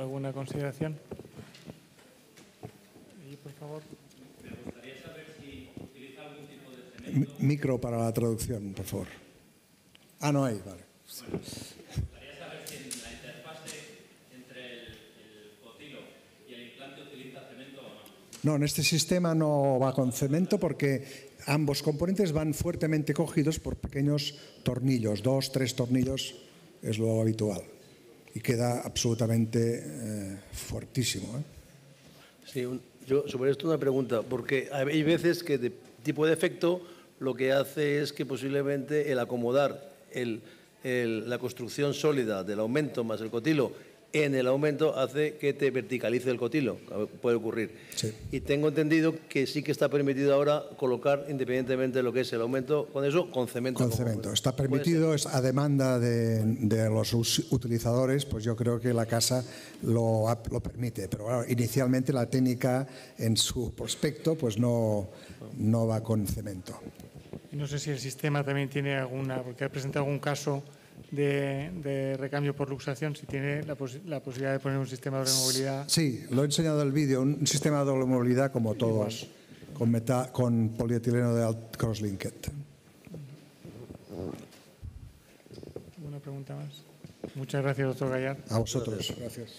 ¿Alguna consideración? Y, por favor. Mi- Micro para la traducción, por favor. Ah, no hay, vale. No, en este sistema no va con cemento porque ambos componentes van fuertemente cogidos por pequeños tornillos, dos, tres tornillos es lo habitual. Y queda absolutamente eh, fuertísimo. ¿eh? Sí, yo sobre esto una pregunta, porque hay veces que de tipo de efecto lo que hace es que posiblemente el acomodar la construcción sólida del aumento más el cotilo en el aumento hace que te verticalice el cotilo, puede ocurrir. Sí. Y tengo entendido que sí que está permitido ahora colocar independientemente de lo que es el aumento, con eso, con cemento. Con como- cemento. Está permitido, es a demanda de, de los utilizadores, pues yo creo que la casa lo, lo permite. Pero claro, inicialmente la técnica en su prospecto pues no, no va con cemento. No sé si el sistema también tiene alguna, porque ha presentado algún caso de, de recambio por luxación, si tiene la, posi- la posibilidad de poner un sistema de movilidad. Sí, lo he enseñado en el vídeo, un sistema de doble movilidad como todos, con, meta- con polietileno de alt crosslinked. ¿Alguna pregunta más? Muchas gracias, doctor Gallar. A vosotros. Gracias.